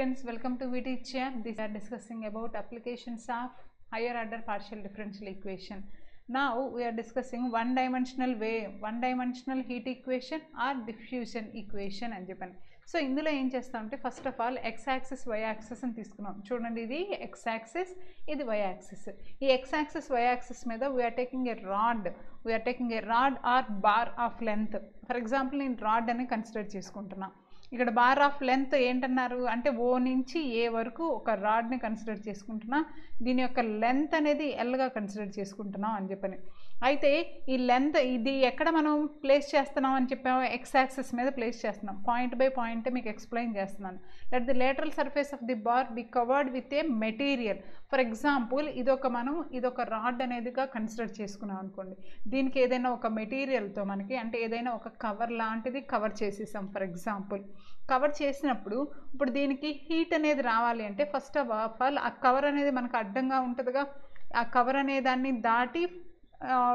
students, welcome to VT Chat. These are discussing about applications of higher order partial differential equation. Now we are discussing one dimensional wave, one dimensional heat equation or diffusion equation అని చెప్పాను so ఇందులో ఏం చేస్తామంటే first of all X axis Y axis అని తీసుకున్నాం చూడండి ఇది X axis ఇది వై యాక్సిస్ ఈ ఎక్స్ యాక్సిస్ వై యాక్సిస్ మీద we are taking a rod we are taking a rod or bar of length for example నేను rod అని consider చేసుకుంటున్నా ఇక్కడ బార్ ఆఫ్ లెంత్ ఏంటన్నారు? అంటే ఓ నుంచి ఏ వరకు ఒక రాడ్ని కన్సిడర్ చేసుకుంటున్నా. దీని యొక్క లెంత్ అనేది ఎల్గా కన్సిడర్ చేసుకుంటున్నాం అని చెప్పని. అయితే ఈ లెంత్ ఇది ఎక్కడ మనం ప్లేస్ చేస్తున్నాం అని చెప్పాము ఎక్స్ యాక్సెస్ మీద ప్లేస్ చేస్తున్నాం. పాయింట్ బై పాయింట్ మీకు ఎక్స్ప్లెయిన్ చేస్తున్నాను. Let the lateral surface of the bar be covered with a material for example ఇదొక మనం ఇదొక రాడ్ అనేదిగా కన్సిడర్ చేసుకున్నాం అనుకోండి. దీనికి ఏదైనా ఒక మెటీరియల్తో మనకి అంటే ఏదైనా ఒక కవర్ లాంటిది కవర్ చేసేసాం ఫర్ ఎగ్జాంపుల్ కవర్ చేసినప్పుడు ఇప్పుడు దీనికి హీట్ అనేది రావాలి అంటే ఫస్ట్ ఆఫ్ ఆల్ ఆ కవర్ అనేది మనకు అడ్డంగా ఉంటుందిగా. ఆ కవర్ అనే దాన్ని దాటి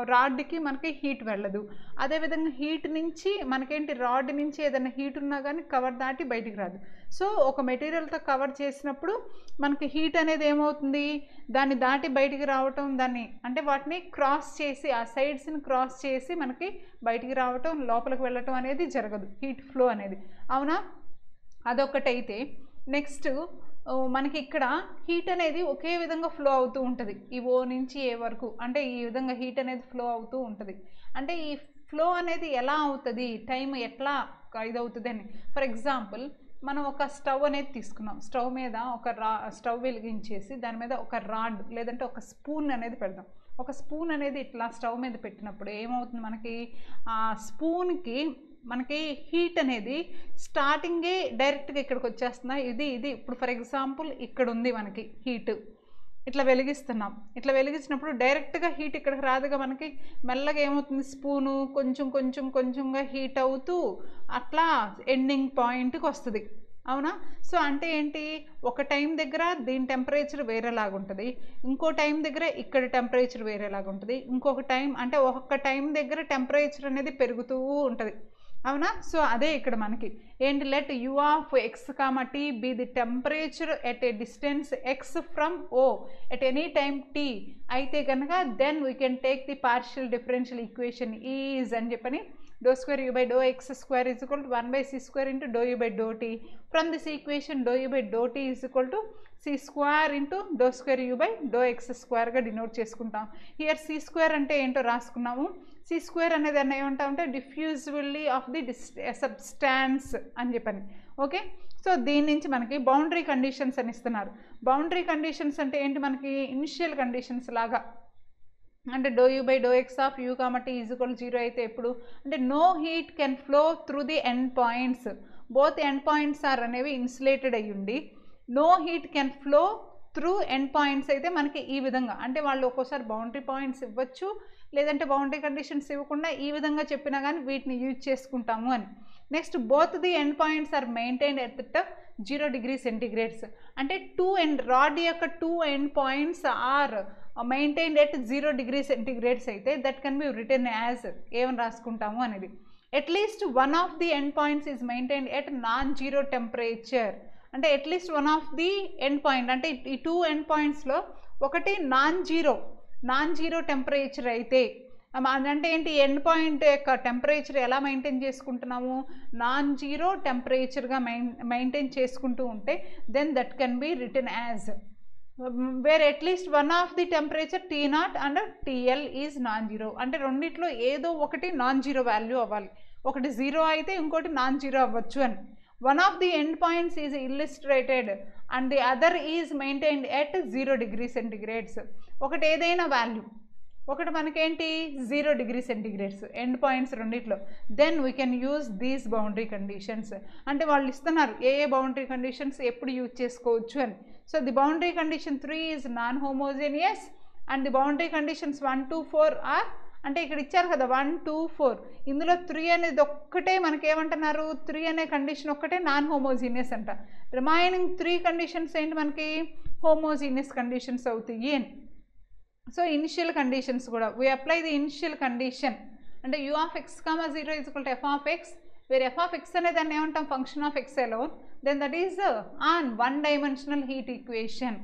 రాడ్కి మనకి హీట్ వెళ్ళదు. అదేవిధంగా హీట్ నుంచి మనకేంటి రాడ్ నుంచి ఏదైనా హీట్ ఉన్నా కానీ కవర్ దాటి బయటికి రాదు. సో ఒక మెటీరియల్తో కవర్ చేసినప్పుడు మనకి హీట్ అనేది ఏమవుతుంది? దాన్ని దాటి బయటికి రావటం దాన్ని అంటే వాటిని క్రాస్ చేసి ఆ సైడ్స్ని క్రాస్ చేసి మనకి బయటికి రావటం లోపలికి వెళ్ళటం అనేది జరగదు. హీట్ ఫ్లో అనేది. అవునా? అదొకటైతే నెక్స్ట్ మనకి ఇక్కడ హీట్ అనేది ఒకే విధంగా ఫ్లో అవుతూ ఉంటుంది. ఈ ఓ నుంచి ఏ వరకు. అంటే ఈ విధంగా హీట్ అనేది ఫ్లో అవుతూ ఉంటుంది. అంటే ఈ ఫ్లో అనేది ఎలా అవుతుంది? టైం ఎట్లా ఇదవుతుంది అని. ఫర్ ఎగ్జాంపుల్ మనం ఒక స్టవ్ అనేది తీసుకున్నాం. స్టవ్ మీద ఒక రా స్టవ్ వెలిగించేసి దాని మీద ఒక రాడ్ లేదంటే ఒక స్పూన్ అనేది పెడదాం. ఒక స్పూన్ అనేది ఇట్లా స్టవ్ మీద పెట్టినప్పుడు ఏమవుతుంది మనకి? ఆ స్పూన్కి మనకి హీట్ అనేది స్టార్టింగే డైరెక్ట్గా ఇక్కడికి వచ్చేస్తున్నాయి. ఇది ఇది. ఇప్పుడు ఫర్ ఎగ్జాంపుల్ ఇక్కడ ఉంది మనకి హీట్. ఇట్లా వెలిగిస్తున్నాం. ఇట్లా వెలిగించినప్పుడు డైరెక్ట్గా హీట్ ఇక్కడికి రాదుగా మనకి. మెల్లగా ఏమవుతుంది? స్పూను కొంచెం కొంచెం కొంచెంగా హీట్ అవుతూ అట్లా ఎండింగ్ పాయింట్కి వస్తుంది. అవునా? సో అంటే ఏంటి? ఒక టైం దగ్గర దీని టెంపరేచర్ వేరేలాగా ఉంటుంది. ఇంకో టైం దగ్గర ఇక్కడ టెంపరేచర్ వేరేలాగా ఉంటుంది. ఇంకొక టైం అంటే ఒక్కొక్క టైం దగ్గర టెంపరేచర్ అనేది పెరుగుతూ ఉంటుంది. అవునా? సో అదే ఇక్కడ మనకి. ఏంటి? Let u of x comma t be the temperature at a distance x from O at any time t అయితే కనుక then we can take the partial differential equation is అని చెప్పని do square u by do x square is equal to one by c square into do u by do t from this equation do u by do t is equal to c square into do square u by do x స్క్వేర్గా denote చేసుకుంటాం. Here C square అంటే ఏంటో రాసుకున్నాము? C square అనేది అన్న ఏమంటామంటే diffusibility of the this substance అని చెప్పని. Okay? So దీని నుంచి మనకి బౌండరీ కండిషన్స్ అని ఇస్తున్నారు. బౌండరీ కండిషన్స్ అంటే ఏంటి? మనకి ఇనిషియల్ కండిషన్స్ లాగా. అంటే do u by do x of u కాబట్టి ఈజ్వల్ జీరో అయితే ఎప్పుడు? అంటే no heat can flow through the end points. Both end points are అనేవి ఇన్సులేటెడ్ అయ్యుండి no heat can flow through end points అయితే మనకి ఈ విధంగా. అంటే వాళ్ళు ఒక్కోసారి బౌండరీ పాయింట్స్ ఇవ్వచ్చు లేదంటే బౌండరీ కండిషన్స్ ఇవ్వకుండా ఈ విధంగా చెప్పినా కానీ వీటిని యూజ్ చేసుకుంటాము అని. Next both the end points are maintain at the zero degree centigrades అంటే టూ ఎండ్ రాడ్ యొక్క two end points are maintain at zero degree centigrades అయితే that can be written as ఏమని రాసుకుంటాము అనేది. At least one of the end points is maintain at non zero temperature అంటే at least one of the end point అంటే ఈ two end పాయింట్స్లో ఒకటి non zero non zero temperature అయితే అంటే ఏంటి? ఎండ్ పాయింట్ యొక్క టెంపరేచర్ ఎలా మెయింటైన్ చేసుకుంటున్నాము? నాన్ జీరో టెంపరేచర్గా మెయిన్ మెయింటైన్ చేసుకుంటూ ఉంటే then that can be written as where at least one of the temperature T naught and TL is non zero అంటే రెండిట్లో ఏదో ఒకటి నాన్ జీరో వాల్యూ అవ్వాలి. ఒకటి జీరో అయితే ఇంకోటి నాన్ జీరో అవ్వచ్చు అని. One of the end points is illustrated and the other is maintained at zero degree centigrades ఒకటి ఏదైనా వాల్యూ ఒకటి మనకేంటి? Zero degree centigrades end points రెండిట్లో. Then we can use these boundary conditions అంటే వాళ్ళు ఇస్తున్నారు ఏ ఏ బౌండరీ కండిషన్స్ ఎప్పుడు యూజ్ చేసుకోవచ్చు అని. So the boundary condition three is non homogeneous and the boundary conditions one two four are అంటే ఇక్కడ ఇచ్చారు కదా వన్ టూ ఫోర్ ఇందులో త్రీ అనేది ఒక్కటే మనకి ఏమంటున్నారు త్రీ అనే కండిషన్ ఒక్కటే నాన్ హోమోజీనియస్ అంట. రిమైనింగ్ త్రీ కండిషన్స్ ఏంటి మనకి? హోమోజీనియస్ కండిషన్స్ అవుతాయి. అని సో ఇనిషియల్ కండిషన్స్ కూడా. We apply the initial condition అంటే u of x comma zero is equal to f of x where f of x అనే దాన్ని ఏమంటాం? Function of x alone then that is on one dimensional heat equation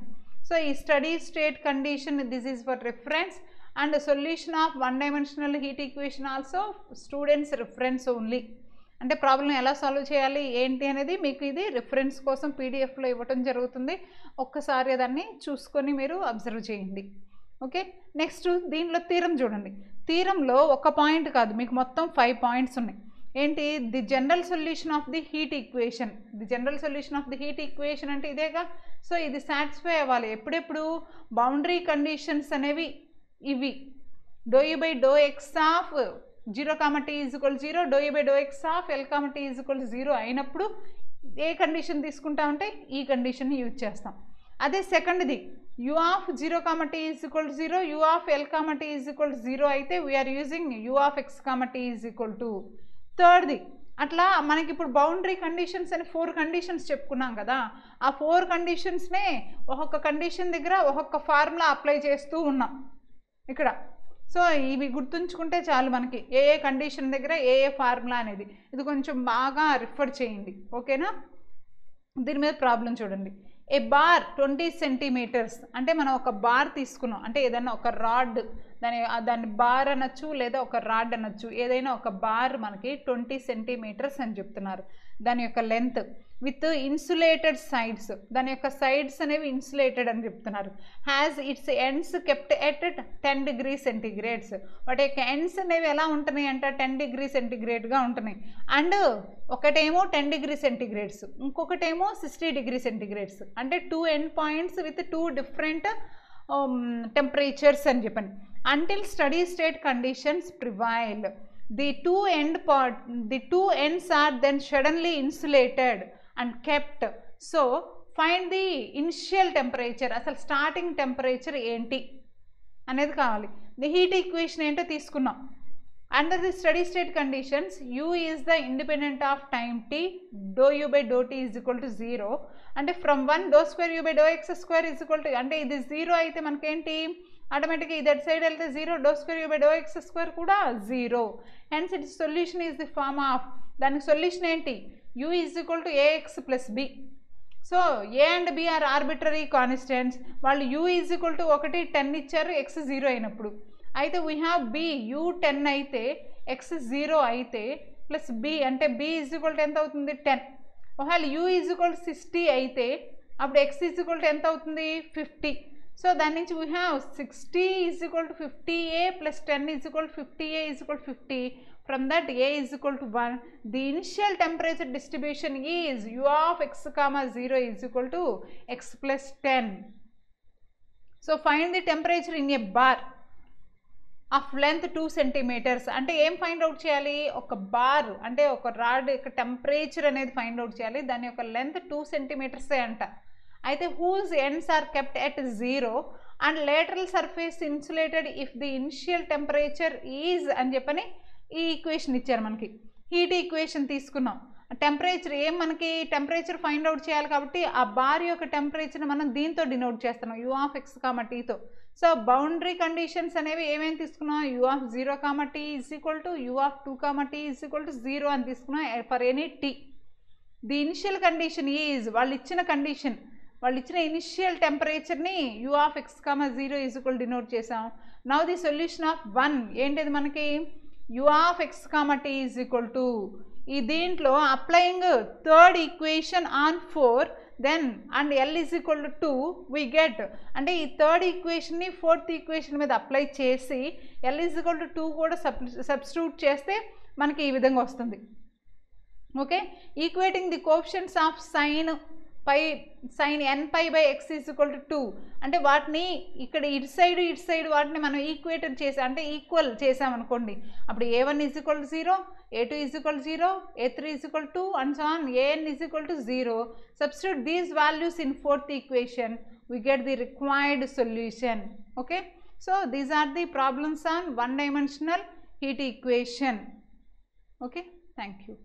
so ఈ steady state condition this is for reference and solution of one dimensional heat equation also students reference only అంటే problem ఎలా solve చేయాలి ఏంటి అనేది మీకు ఇది reference కోసం పీడిఎఫ్లో ఇవ్వటం జరుగుతుంది. ఒక్కసారి దాన్ని చూసుకొని మీరు అబ్జర్వ్ చేయండి. ఓకే నెక్స్ట్ దీనిలో తీరం చూడండి. తీరంలో ఒక పాయింట్ కాదు మీకు మొత్తం ఫైవ్ పాయింట్స్ ఉన్నాయి. ఏంటి? The general solution of the heat equation the general solution of the heat equation అంటే ఇదేగా? సో ఇది సాటిస్ఫై అవ్వాలి. ఎప్పుడెప్పుడు? బౌండరీ కండిషన్స్ అనేవి ఇవి. Doe u by doe x of zero comma t is equal zero doe u by doe x of l comma t is equal zero అయినప్పుడు ఏ condition తీసుకుంటామంటే ఈ కండిషన్ని యూజ్ చేస్తాం. అదే సెకండ్ది u of zero comma t is equal to zero u of l comma t is equal to zero అయితే we are using u of x comma t is equal to. థర్డ్ది అట్లా మనకి ఇప్పుడు boundary conditions అని four conditions చెప్పుకున్నాం కదా ఆ four కండిషన్స్నే ఒక్కొక్క condition దగ్గర ఒక్కొక్క ఫార్ములా అప్లై చేస్తూ ఉన్నాం. ఇక్కడ. సో ఇవి గుర్తుంచుకుంటే చాలు మనకి. ఏ ఏ కండిషన్ దగ్గర ఏ ఏ ఫార్ములా అనేది. ఇది కొంచెం బాగా రిఫర్ చేయండి. ఓకేనా? దీని మీద ప్రాబ్లం చూడండి. A bar twenty centimetres. అంటే మనం ఒక బార్ తీసుకున్నాం. అంటే ఏదైనా ఒక రాడ్. దాని దాన్ని బార్ అనొచ్చు లేదా ఒక రాడ్ అనొచ్చు. ఏదైనా ఒక బార్ మనకి ట్వంటీ సెంటీమీటర్స్ అని చెప్తున్నారు. దాని యొక్క లెంత్ విత్ ఇన్సులేటెడ్ సైడ్స్. దాని యొక్క సైడ్స్ అనేవి ఇన్సులేటెడ్ అని చెప్తున్నారు. Has its ends kept at ten degree centigrades వాటి యొక్క ఎండ్స్ అనేవి ఎలా ఉంటున్నాయి అంటే? టెన్ డిగ్రీ సెంటిగ్రేడ్గా ఉంటున్నాయి. అండ్ ఒకటేమో టెన్ డిగ్రీ సెంటిగ్రేడ్స్ ఇంకొకటేమో సిక్స్టీ డిగ్రీ సెంటిగ్రేడ్స్ అంటే two end points with two different temperatures అని చెప్పండి. Until steady state conditions prevail the two end part the two ends are then suddenly insulated and kept so find the initial temperature అసలు starting temperature ఏంటి అనేది కావాలి. The heat equation ఏంటో తీసుకున్నాం. Under the steady state conditions u is the independent of time t doe u by do t is equal to zero అంటే from one doe square u by doe x square is equal to అంటే ఇది zero అయితే మనకేంటి? ఆటోమేటిక్గా ఇది అటు side వెళ్తే zero doe square u by doe x square కూడా zero hence it solution is the form of దానికి సొల్యూషన్ ఏంటి? U is equal to ax plus b so a and b are arbitrary constants వాళ్ళు u is equal to ఒకటి ten ఇచ్చారు x zero అయినప్పుడు. అయితే we have b u ten అయితే x zero అయితే plus b అంటే b is equal to ఎంత అవుతుంది? టెన్ ఒకవేళ u is equal to sixty అయితే అప్పుడు ఎక్స్ ఈజ్ ఈక్వల్ టు ఎంత అవుతుంది? ఫిఫ్టీ సో దాని నుంచి we have sixty is equal to fifty a plus ten is equal to fifty a is equal to fifty from that a is equal to one the initial temperature distribution is u of x comma zero is equal to x plus ten so find the temperature in a bar of length two centimetres అంటే ఏం find out చేయాలి? ఒక bar అంటే ఒక rod యొక్క temperature అనేది find out చేయాలి. దాని యొక్క లెంత్ టూ సెంటీమీటర్సే అంట. అయితే whose ends are kept at zero and lateral surface insulated if the initial temperature is అని చెప్పని ఈ ఈక్వేషన్ ఇచ్చారు మనకి. హీట్ ఈక్వేషన్ తీసుకున్నాం. టెంపరేచర్ ఏం మనకి టెంపరేచర్ ఫైండ్ అవుట్ చేయాలి కాబట్టి ఆ బార్ యొక్క టెంపరేచర్ మనం దీంతో డినోట్ చేస్తున్నాం. యూ ఆఫ్ ఎక్స్ కామ టీతో సో బౌండరీ కండిషన్స్ అనేవి ఏమేమి తీసుకున్నాం? U of zero comma t is equal to u of two comma t is equal to zero అని తీసుకున్నాం for any t the initial condition is వాళ్ళు ఇచ్చిన condition వాళ్ళు ఇచ్చిన initial టెంపరేచర్ని u of x comma zero is denote చేసాం now the solution of one ఏంటిది మనకి? U of x comma t is equal to ఈ దీంట్లో applying third equation on four then and l is equal to two we get అంటే ఈ third ఈక్వేషన్ని fourth equation మీద apply చేసి l is equal to two కూడా sub substitute చేస్తే మనకి ఈ విధంగా వస్తుంది. Okay equating the coefficients of sine pi sine n pi by x is equal to two అంటే వాటిని ఇక్కడ ఇటు సైడ్ ఇటు సైడ్ వాటిని మనం ఈక్వేటర్ చేసాం అంటే ఈక్వల్ చేసామనుకోండి అప్పుడు a one is equal to zero a two is equal zero a three is equal two and so on a n is equal to zero substitute these values in fourth equation we get the required solution. Okay? So these are the problems on one dimensional heat equation. Okay? Thank you.